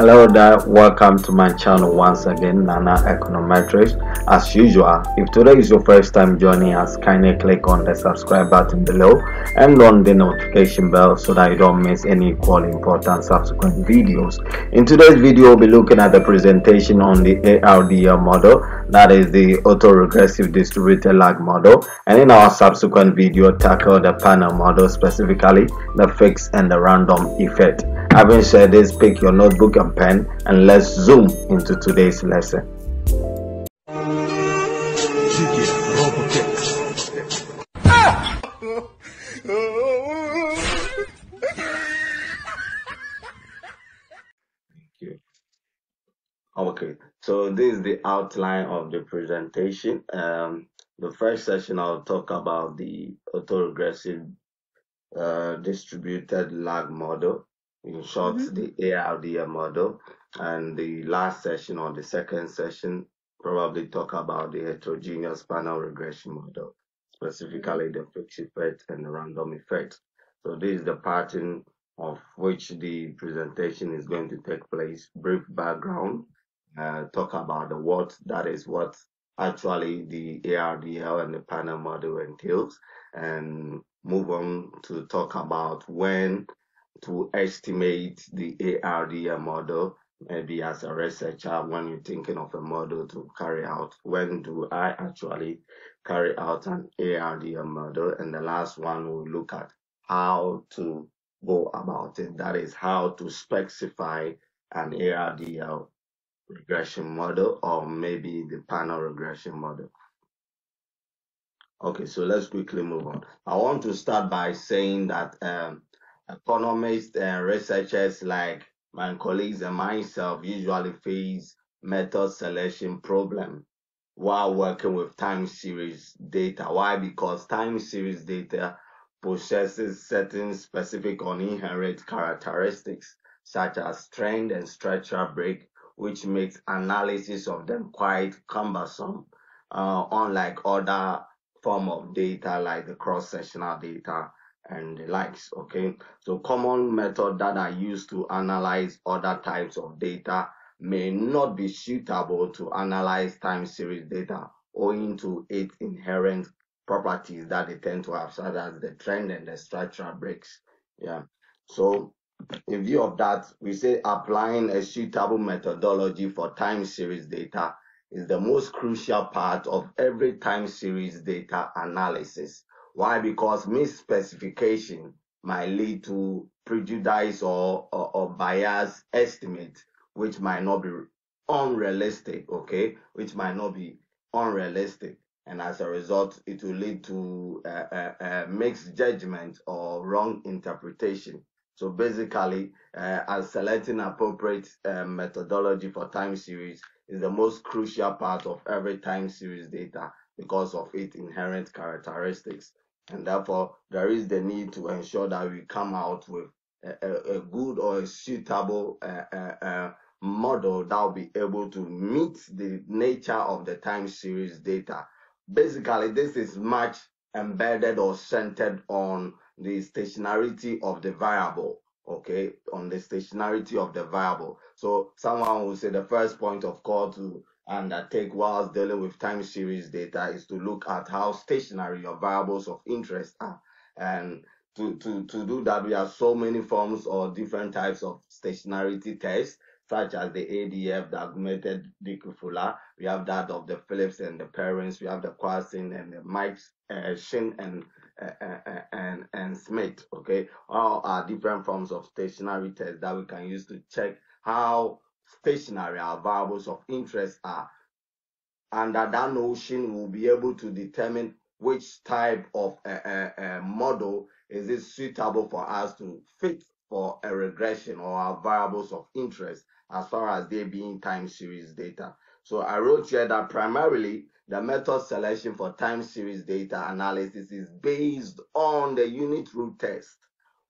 Hello there, welcome to my channel once again, Nana Econometrics. As usual, if today is your first time joining us, kindly click on the subscribe button below and on the notification bell so that you don't miss any equally important subsequent videos. In today's video, we'll be looking at the presentation on the ARDL model, that is the autoregressive distributed lag model, and in our subsequent video, tackle the panel model, specifically the fixed and the random effect. Having said this, pick your notebook and pen and let's zoom into today's lesson. Okay, so this is the outline of the presentation. Um, the first session I'll talk about the autoregressive uh, distributed lag model in short, mm-hmm. the ARDL model. And the last session or the second session probably talk about the heterogeneous panel regression model, specifically the fixed effect and the random effect. So this is the pattern of which the presentation is going to take place. Brief background, uh, talk about the what, that is what actually the ARDL and the panel model entails, and move on to talk about when to estimate the ARDL model, maybe as a researcher, when you're thinking of a model to carry out, when do I actually carry out an ARDL model? And the last one, we'll look at how to go about it. That is how to specify an ARDL regression model or maybe the panel regression model. Okay, so let's quickly move on. I want to start by saying that um, economists and researchers like my colleagues and myself usually face method selection problem while working with time series data. Why? Because time series data possesses certain specific or inherent characteristics such as trend and structural break, which makes analysis of them quite cumbersome, uh, unlike other form of data like the cross-sectional data and the likes. Okay, so common method that are used to analyze other types of data may not be suitable to analyze time series data owing to its inherent properties that they tend to have, such as the trend and the structural breaks. Yeah. So in view of that, we say applying a suitable methodology for time series data is the most crucial part of every time series data analysis. Why? Because misspecification might lead to prejudice or, or, or bias estimate, which might not be unrealistic, okay? Which might not be unrealistic. And as a result, it will lead to a, a, a mixed judgment or wrong interpretation. So basically, uh, as selecting appropriate uh, methodology for time series is the most crucial part of every time series data because of its inherent characteristics. And therefore, there is the need to ensure that we come out with a, a, good or a suitable uh, uh, uh, model that will be able to meet the nature of the time series data. Basically, this is much embedded or centered on the stationarity of the variable okay on the stationarity of the variable so someone will say the first point of call to undertake whilst dealing with time series data is to look at how stationary your variables of interest are. And to, to, to do that, we have so many forms or different types of stationarity tests, such as the ADF, the augmented Dickey-Fuller. We have that of the Phillips and the Perron. We have the Quasim and the Mike uh, Shin and uh, uh, and and Smith. Okay, all are different forms of stationary tests that we can use to check how stationary our variables of interest are. Under that notion, we'll be able to determine which type of model is it suitable for us to fit for a regression or our variables of interest as far as they being time series data. So I wrote here that primarily the method selection for time series data analysis is based on the unit root test,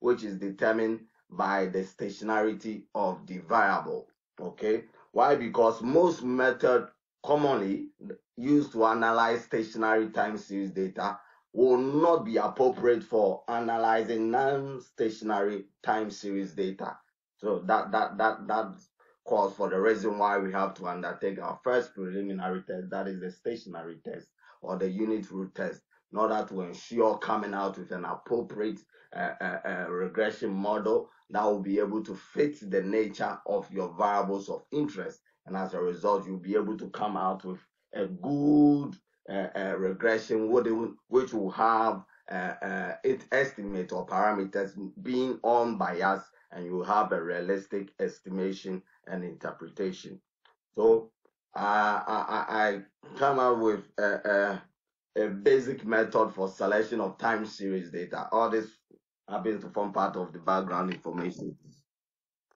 which is determined by the stationarity of the variable. Okay, why? Because most method commonly used to analyze stationary time series data will not be appropriate for analyzing non-stationary time series data. So that that that that calls for the reason why we have to undertake our first preliminary test, that is the stationary test or the unit root test, in order to ensure coming out with an appropriate uh, uh, uh, regression model that will be able to fit the nature of your variables of interest. And as a result, you'll be able to come out with a good uh, uh, regression which will have uh, its estimate or parameters being unbiased and you have a realistic estimation and interpretation. So I, I, I come up with a, basic method for selection of time series data. All this happens to form part of the background information.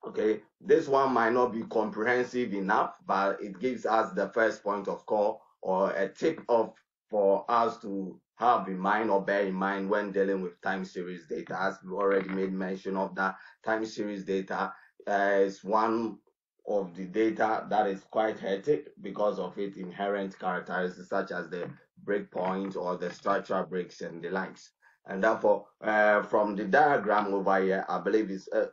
Okay, this one might not be comprehensive enough, but it gives us the first point of call or a tip of for us to have in mind or bear in mind when dealing with time series data. As we already made mention of that, time series data uh, is one of the data that is quite hectic because of its inherent characteristics such as the breakpoint or the structural breaks and the likes. And therefore, uh, from the diagram over here, I believe it's uh,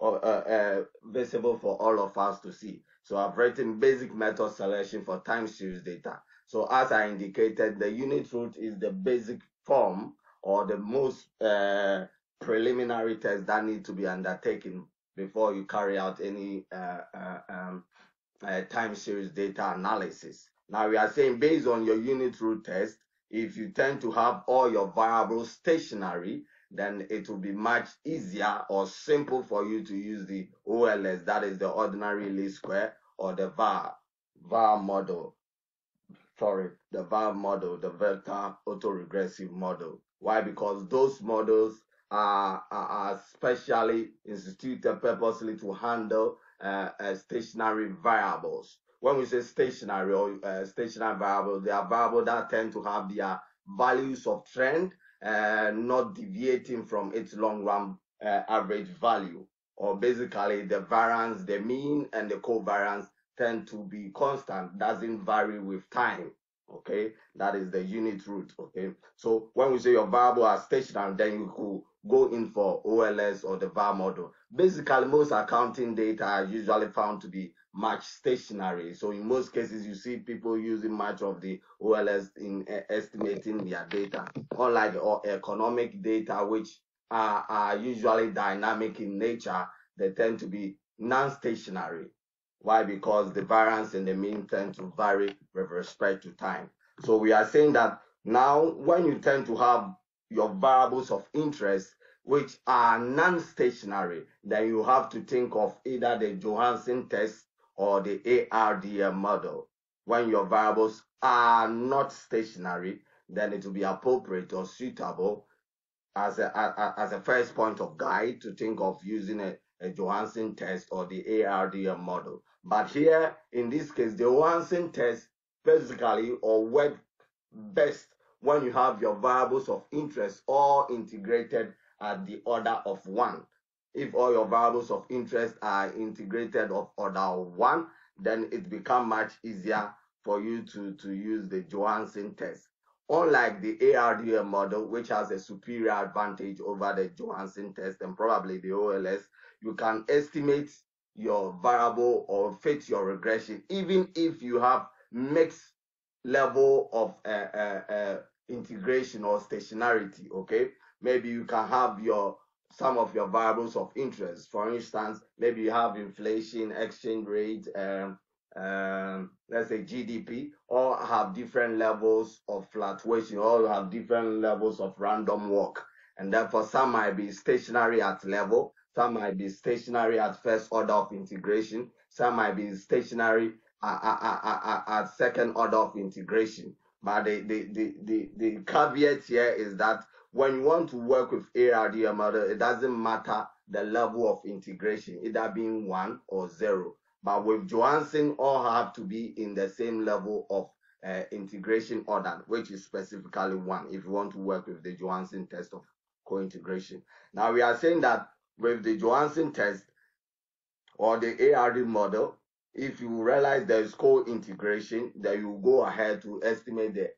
uh, uh, visible for all of us to see. So I've written basic method selection for time series data. So as I indicated, the unit root is the basic form or the most uh, preliminary test that need to be undertaken before you carry out any uh, uh, um, uh, time series data analysis. Now we are saying based on your unit root test, if you tend to have all your variables stationary, then it will be much easier or simple for you to use the OLS, that is the ordinary least square, or the VAR, VAR model. Sorry, the VAR model, the vector autoregressive model. Why? Because those models are, are, specially instituted purposely to handle uh, uh, stationary variables. When we say stationary or uh, stationary variables, they are variables that tend to have their values of trend uh, not deviating from its long run uh, average value. Or basically, the variance, the mean, and the covariance tend to be constant, doesn't vary with time. Okay, that is the unit root. Okay, so when we say your variable are stationary, then you could go in for OLS or the VAR model. Basically, most accounting data are usually found to be much stationary. So in most cases, you see people using much of the OLS in uh, estimating their data, unlike uh, economic data, which are, are usually dynamic in nature. They tend to be non-stationary. Why? Because the variance and the mean tend to vary with respect to time. So we are saying that now when you tend to have your variables of interest which are non-stationary, then you have to think of either the Johansen test or the ARDM model. When your variables are not stationary, then it will be appropriate or suitable as a, a as a first point of guide to think of using a, a Johansen test or the ARDM model. But here, in this case, the Johansen test basically or work best when you have your variables of interest all integrated at the order of one. If all your variables of interest are integrated of order one, then it becomes much easier for you to, to use the Johansen test. Unlike the ARDM model, which has a superior advantage over the Johansen test and probably the OLS, you can estimate your variable or fit your regression, even if you have mixed level of uh, uh, uh, integration or stationarity. Okay, maybe you can have your some of your variables of interest. For instance, maybe you have inflation, exchange rate, um, um, let's say GDP, all have different levels of fluctuation, all have different levels of random walk. And therefore, some might be stationary at level, some might be stationary at first order of integration, some might be stationary at, at, at, at second order of integration. But the, the, the, the, the caveat here is that when you want to work with ARDM model, it doesn't matter the level of integration, either being one or zero. But with Johansen, all have to be in the same level of uh, integration order, which is specifically one, if you want to work with the Johansen test of co-integration. Now we are saying that with the Johansen test or the ARD model, if you realize there is co-integration, then you go ahead to estimate the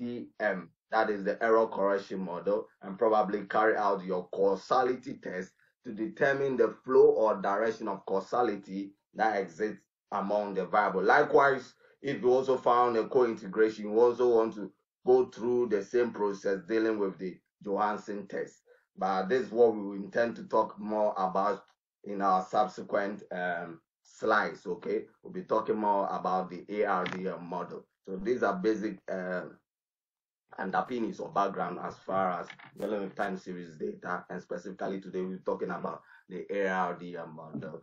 ECM that is the error correction model, and probably carry out your causality test to determine the flow or direction of causality that exists among the variable. Likewise, if you also found a co-integration, you also want to go through the same process dealing with the Johansen test. But this is what we intend to talk more about in our subsequent um, slides. Okay, we'll be talking more about the ARDM model. So these are basic uh, underpinnings or background as far as dealing with time series data, and specifically today we're talking about the ARDM model.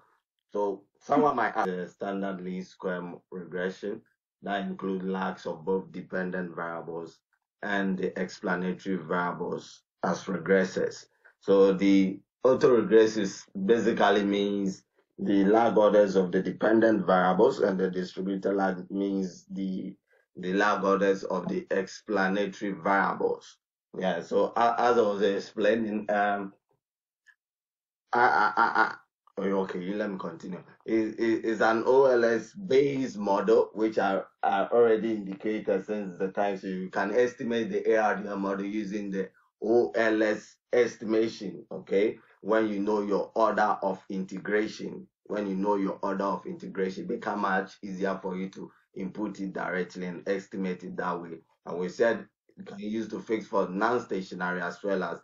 So someone might ask the standard least square regression that include lags of both dependent variables and the explanatory variables as regressors. So the autoregressive basically means the lag orders of the dependent variables and the distributed lag means the the lag orders of the explanatory variables. Yeah, so as I was explaining, um, I, I, I, Oh, okay, let me continue. Is is an OLS based model which are, are already indicated since the time, so you can estimate the ARDM model using the OLS estimation. Okay, when you know your order of integration, when you know your order of integration, it become much easier for you to input it directly and estimate it that way. And we said you can use to fix for non-stationary as well as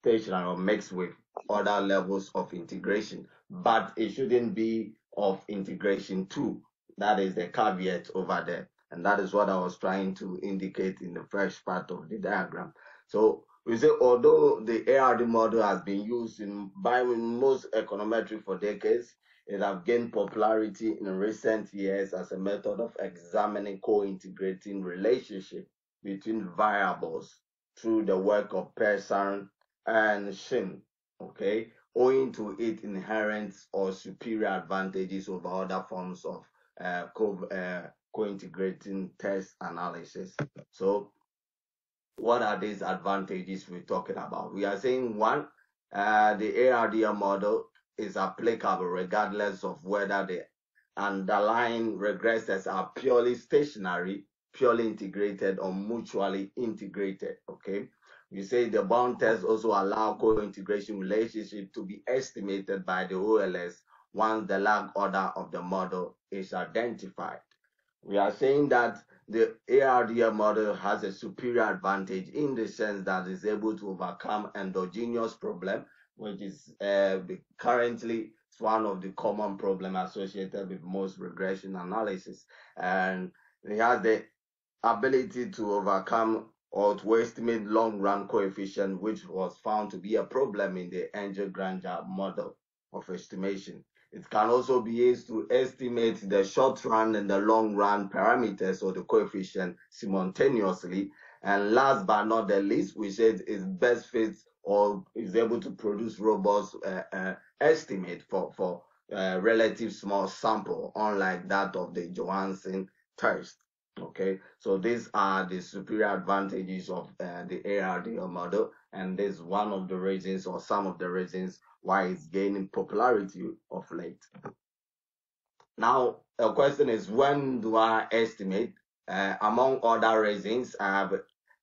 stationary or mixed with other levels of integration but it shouldn't be of integration too. That is the caveat over there. And that is what I was trying to indicate in the first part of the diagram. So we say although the ARD model has been used in by most econometric for decades, it has gained popularity in recent years as a method of examining co-integrating relationship between variables through the work of Pesaran and Shin. Okay, owing to its inherent or superior advantages over other forms of uh, co- uh, co-integrating test analysis. So what are these advantages we're talking about? We are saying one, uh, the ARDM model is applicable regardless of whether the underlying regressors are purely stationary, purely integrated, or mutually integrated. Okay. You say the bound test also allow co-integration relationship to be estimated by the OLS once the lag order of the model is identified. We are saying that the ARDM model has a superior advantage in the sense that it's able to overcome endogenous problem, which is uh, currently one of the common problems associated with most regression analysis. And it has the ability to overcome or to estimate long run coefficient, which was found to be a problem in the Engle-Granger model of estimation. It can also be used to estimate the short run and the long run parameters or the coefficient simultaneously. And last but not the least, we said is best fits or is able to produce robust uh, uh, estimate for, for uh, relative small sample, unlike that of the Johansen test. Okay, so these are the superior advantages of uh, the ARDL model, and this is one of the reasons or some of the reasons why it's gaining popularity of late. Now, the question is when do I estimate? Uh, among other reasons, I have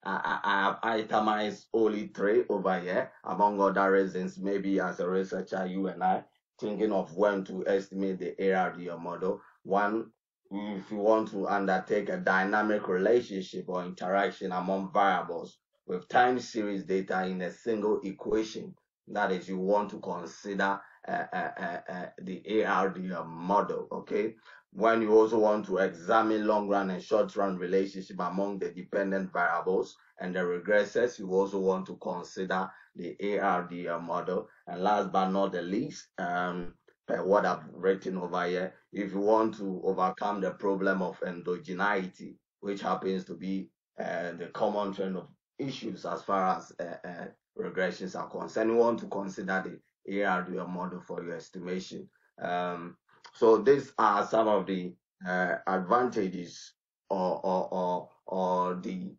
I, I have itemized only three over here. Among other reasons, maybe as a researcher, you and I thinking of when to estimate the ARDL model. One if you want to undertake a dynamic relationship or interaction among variables with time series data in a single equation, that is, you want to consider uh, uh, uh, uh the ARDM model, okay? When you also want to examine long run and short run relationship among the dependent variables and the regressors, you also want to consider the ARDM model. And last but not the least, um, what I've written over here, if you want to overcome the problem of endogeneity, which happens to be uh, the common trend of issues as far as uh, uh, regressions are concerned, you want to consider the ARDM model for your estimation. Um, so these are some of the uh, advantages or, or, or, or the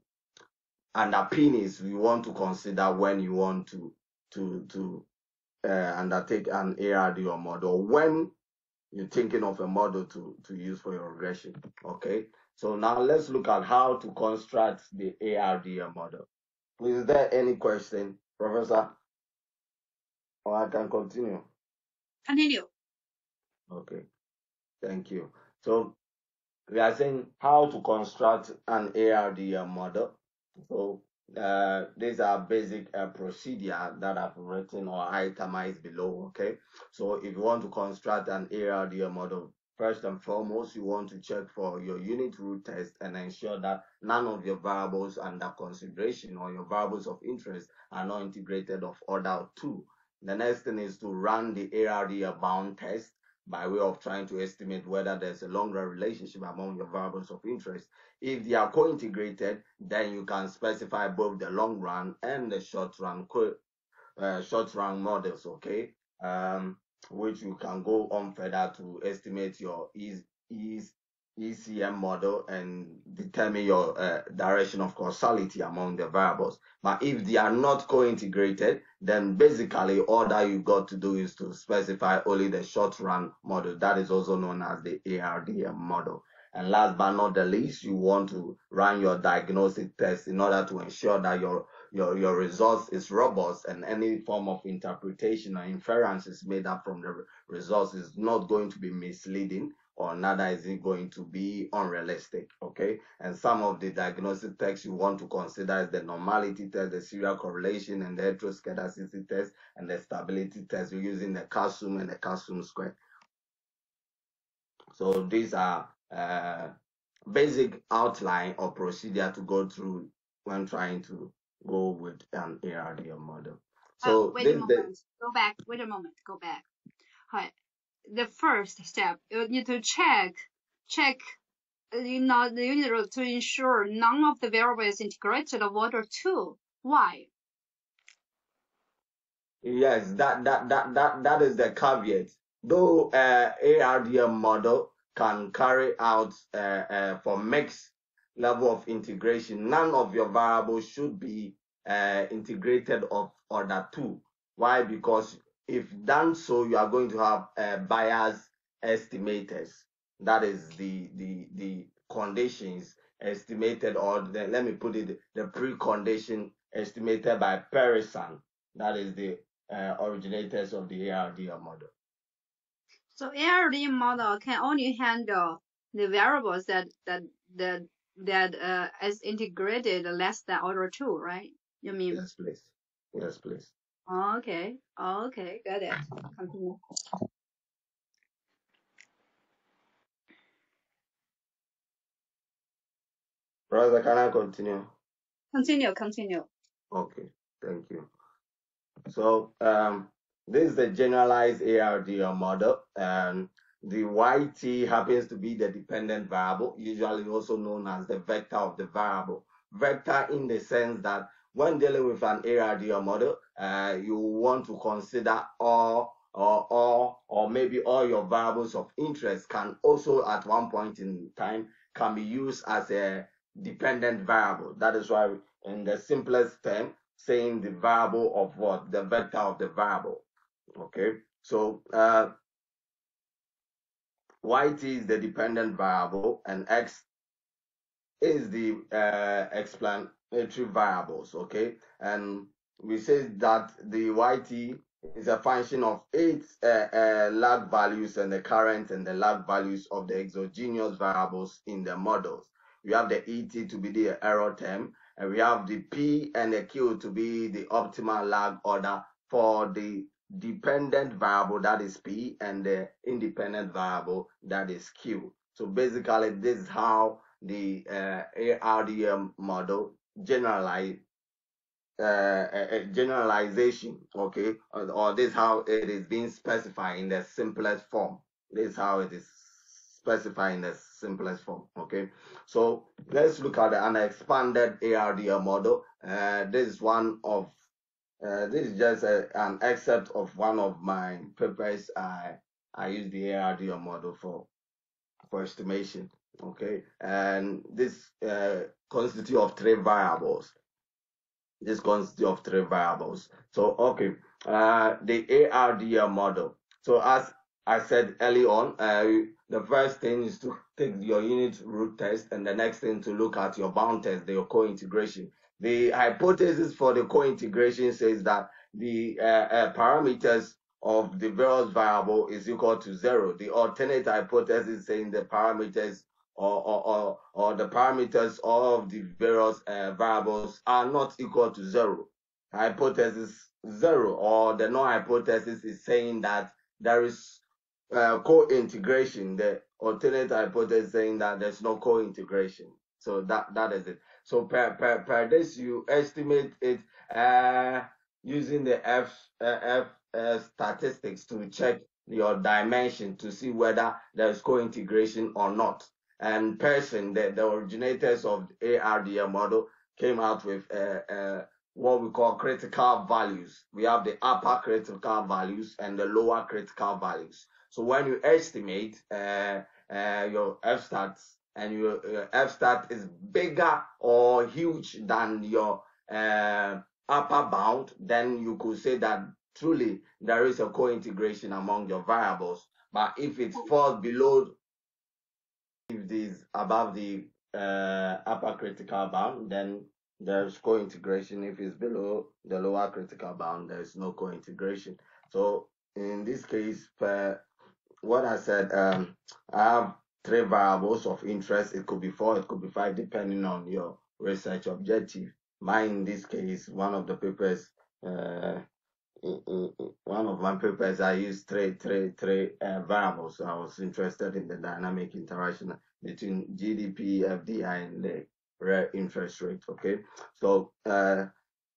underpinnings we want to consider when you want to to to uh, undertake an ARDM model when you're thinking of a model to, to use for your regression. Okay, so now let's look at how to construct the ARDM model. Is there any question, Professor? Or I can continue. Continue. Okay, thank you. So we are saying how to construct an ARDM model. So uh, these are basic uh, procedure that I've written or itemized below. Okay, so if you want to construct an ARDM model, first and foremost, you want to check for your unit root test and ensure that none of your variables under consideration or your variables of interest are not integrated of order two. The next thing is to run the ARDM bound test by way of trying to estimate whether there's a longer relationship among your variables of interest. If they are co-integrated, then you can specify both the long run and the short run uh, short run models, okay? Um, which you can go on further to estimate your ease, ease ECM model and determine your uh, direction of causality among the variables. But if they are not co-integrated, then basically all that you got to do is to specify only the short run model. That is also known as the ARDM model. And last but not the least, you want to run your diagnostic test in order to ensure that your your, your results is robust and any form of interpretation or inference is made up from the results is not going to be misleading or another is it going to be unrealistic. Okay. And some of the diagnostic tests you want to consider is the normality test, the serial correlation, and the heteroscedasticity test, and the stability test. We're using the CUSUM and the CUSUM square. So these are uh, basic outline or procedure to go through when trying to go with an ARDM model. So uh, wait a moment. Go back. Wait a moment. Go back. Hi the first step, you need to check, check, you know, you need to ensure none of the variables integrated of order two. Why? Yes, that, that, that, that, that is the caveat. Though uh, ARDM model can carry out uh, uh, for mixed level of integration, none of your variables should be uh, integrated of order two. Why? Because if done so, you are going to have uh, bias estimators. That is the the the conditions estimated, or the, let me put it, the precondition estimated by Pesaran. That is the uh, originators of the ARDM model. So ARDM model can only handle the variables that that that that uh, is integrated less than order two, right? You mean? Yes, please. Yes, please. Oh, okay. Oh, okay. Got it. Continue. Brother, can I continue? Continue, continue. Okay, thank you. So um, this is the generalized ARDM model, and the YT happens to be the dependent variable, usually also known as the vector of the variable. Vector in the sense that when dealing with an ARDM model, uh, you want to consider all or all or maybe all your variables of interest can also at one point in time can be used as a dependent variable. That is why in the simplest term, saying the variable of what? The vector of the variable. Okay. So uh, yt is the dependent variable and x is the uh, explanatory variables. Okay. And we say that the YT is a function of eight uh, uh, lag values and the current and the lag values of the exogenous variables in the models. We have the ET to be the error term, and we have the P and the Q to be the optimal lag order for the dependent variable that is P and the independent variable that is Q. So basically, this is how the uh, ARDM model generalize uh, a, generalization, okay, or, or, this how it is being specified in the simplest form. This is how it is specified in the simplest form, okay. So let's look at an expanded ARDM model. Uh, this is one of uh, this is just a, an excerpt of one of my papers. I I use the ARDM model for for estimation, okay, and this uh, constitute of three variables this consists of three variables. So, okay, uh, the ARDM model. So, as I said early on, uh, the first thing is to take your unit root test, and the next thing to look at your bound test, your co-integration. The hypothesis for the co-integration says that the uh, uh, parameters of the various variable is equal to zero. The alternate hypothesis saying the parameters or, or, or, the parameters of the various uh, variables are not equal to zero. Hypothesis zero or the null hypothesis is saying that there is uh, co-integration. The alternate hypothesis saying that there's no co-integration. So that that is it. So per per per this you estimate it uh, using the F uh, F uh, statistics to check your dimension to see whether there's co-integration or not. And Pesaran, the, the originators of the ARDM model, came out with uh, uh, what we call critical values. We have the upper critical values and the lower critical values. So when you estimate uh, uh, your F stats and your, your F stat is bigger or huge than your uh, upper bound, then you could say that truly there is a co-integration among your variables. But if it falls below, if it is above the uh, upper critical bound, then there's co-integration. If it's below the lower critical bound, there's no co-integration. So in this case, per what I said, um, I have three variables of interest. It could be four, it could be five, depending on your research objective. Mine, in this case, one of the papers, uh, one of my papers, I used three, three, three uh, variables. I was interested in the dynamic interaction between GDP, FDI, and the real interest rate. Okay, so uh,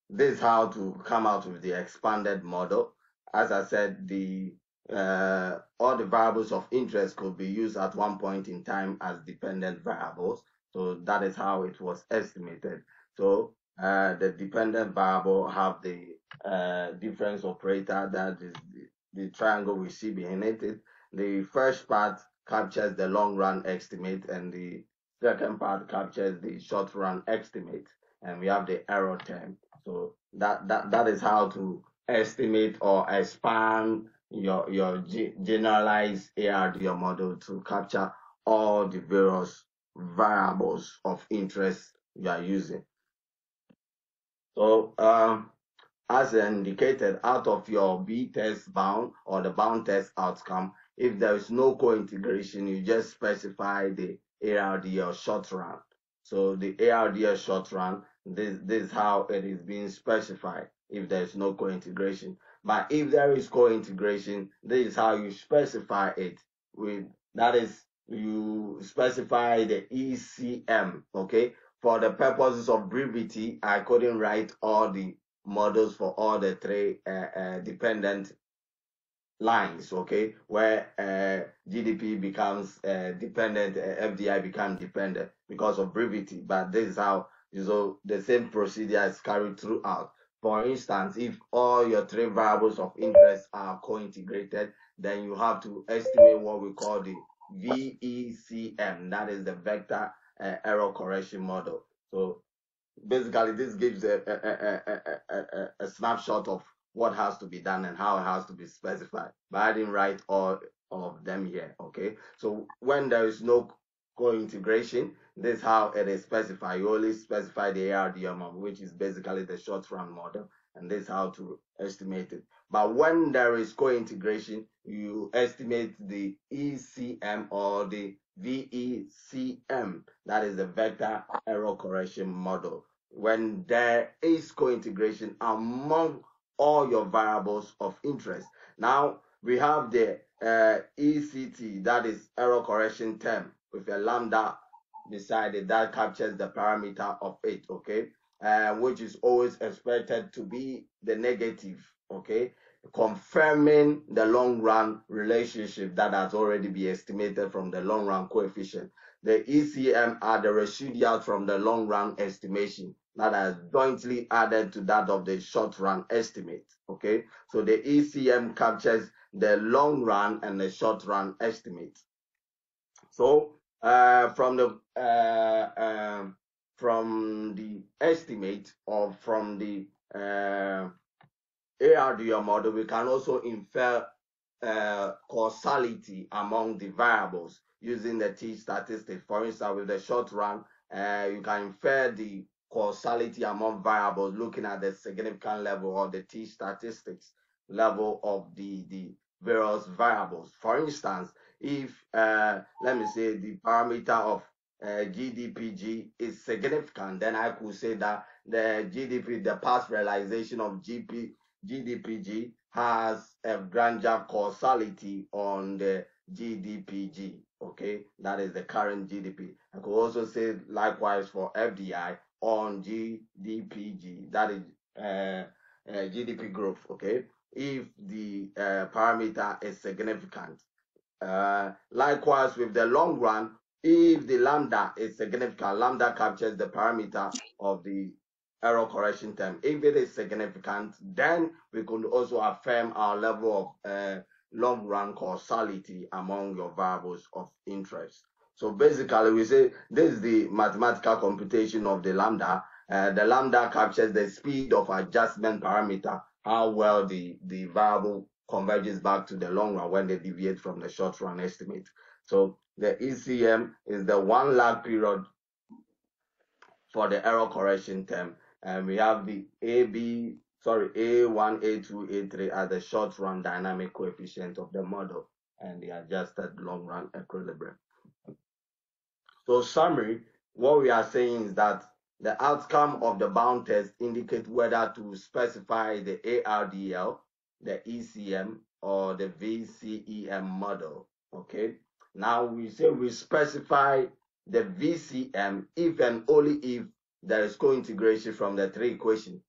this is how to come out with the expanded model. As I said, the uh, all the variables of interest could be used at one point in time as dependent variables. So that is how it was estimated. So uh, the dependent variable have the uh, difference operator that is the, the, triangle we see behind it. The first part captures the long run estimate and the second part captures the short run estimate and we have the error term. So that, that, that is how to estimate or expand your your generalized ARDL model to capture all the various variables of interest you are using. So um, as indicated, out of your B test bound or the bound test outcome, if there is no co-integration, you just specify the ARDL short run. So the ARDL short run, this, this is how it is being specified if there is no co-integration. But if there is co-integration, this is how you specify it. With that is you specify the ECM. Okay. For the purposes of brevity, I couldn't write all the models for all the three uh, uh, dependent lines, okay, where uh, GDP becomes uh, dependent, uh, FDI becomes dependent because of brevity. But this is how you know the same procedure is carried throughout. For instance, if all your three variables of interest are co-integrated, then you have to estimate what we call the VECM, that is the vector uh, error correction model. So basically, this gives a, a, a, a, snapshot of what has to be done and how it has to be specified. But I didn't write all of them here, okay? So when there is no co-integration, this is how it is specified. You only specify the ARDM, which is basically the short run model, and this is how to estimate it. But when there is co-integration, you estimate the ECM or the VECM, that is the vector error correction model. When there is co-integration among all your variables of interest. Now we have the uh, ECT, that is error correction term with a lambda beside it that captures the parameter of it, okay? Uh, which is always expected to be the negative, okay? Confirming the long run relationship that has already been estimated from the long run coefficient. The ECM are the residuals from the long run estimation that has jointly added to that of the short run estimate, okay? So the ECM captures the long run and the short run estimate. So uh, from the uh, um, from the estimate or from the uh, ARDL model, we can also infer uh, causality among the variables using the T statistic. For instance, with the short run, uh, you can infer the causality among variables, looking at the significant level or the T statistics level of the, the various variables. For instance, if, uh, let me say, the parameter of uh, GDPG is significant, then I could say that the GDP, the past realization of GP, GDPG has a Granger causality on the GDPG. Okay, that is the current GDP. I could also say likewise for FDI on GDPG, that is uh, uh, GDP growth. Okay, if the uh, parameter is significant. Uh, likewise, with the long run, if the lambda is significant, lambda captures the parameter of the error correction term. If it is significant, then we could also affirm our level of uh, long run causality among your variables of interest. So basically, we say this is the mathematical computation of the lambda. Uh, the lambda captures the speed of adjustment parameter, how well the, the variable converges back to the long run when they deviate from the short run estimate. So the ECM is the one lag period for the error correction term. And we have the AB sorry, A1, A2, A3 are the short run dynamic coefficient of the model and the adjusted long run equilibrium. So summary, what we are saying is that the outcome of the bound test indicate whether to specify the ARDL, the ECM, or the VECM model. Okay. Now we say we specify the VCM if and only if there is co-integration from the three equations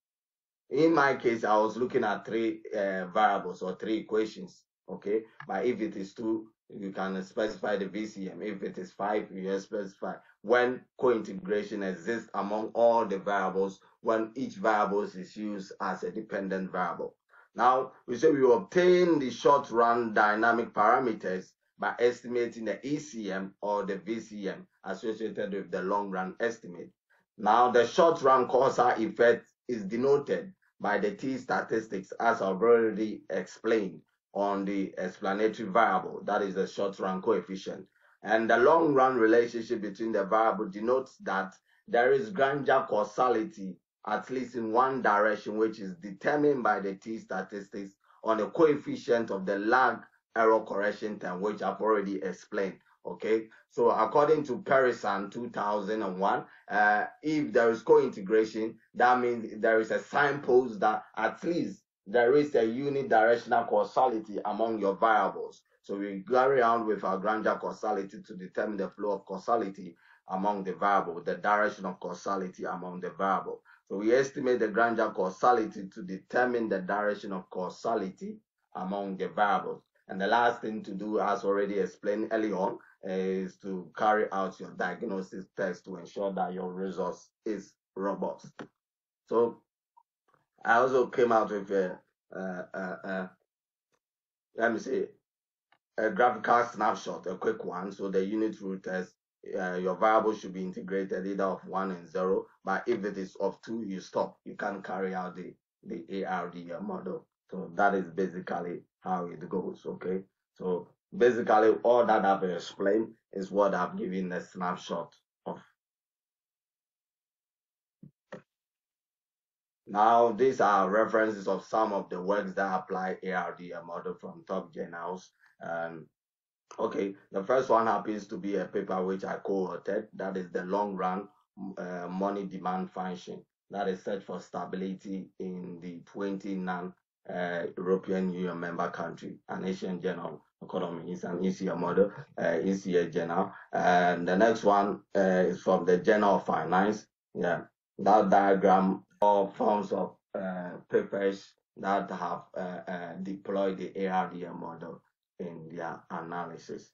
in my case, I was looking at three uh, variables or three equations. Okay, but if it is two, you can specify the VCM. If it is five, you specify when co-integration exists among all the variables, when each variable is used as a dependent variable. Now, we say we obtain the short-run dynamic parameters by estimating the ECM or the VCM associated with the long-run estimate. Now, the short-run causal effect is denoted by the T statistics as I've already explained on the explanatory variable, that is the short run coefficient. And the long run relationship between the variable denotes that there is Granger causality, at least in one direction, which is determined by the T statistics on the coefficient of the lag error correction term, which I've already explained. Okay, so according to Pesaran 2001, uh, if there is co-integration, that means there is a signpost that at least there is a unidirectional causality among your variables. So we carry on with our Granger causality to determine the flow of causality among the variable, the direction of causality among the variable. So we estimate the Granger causality to determine the direction of causality among the variables. And the last thing to do, as already explained early on, is to carry out your diagnosis test to ensure that your resource is robust. So I also came out with a, let me say, a graphical snapshot, a quick one. So the unit root test, uh, your variable should be integrated either of one and zero, but if it is of two, you stop. You can't carry out the, the ARDL model. So that is basically how it goes, okay? So basically all that I've explained is what I've given a snapshot of. Now, these are references of some of the works that apply ARDL model from top journals. Um, okay, the first one happens to be a paper which I co-authored. That is the long run uh, money demand function. That is set for stability in the 29 uh, European Union member country, an Asian journal economy is an easier model, uh, easier journal. And the next one uh, is from the of Finance. Yeah, that diagram all forms of uh, papers that have uh, uh, deployed the ARDL model in their analysis.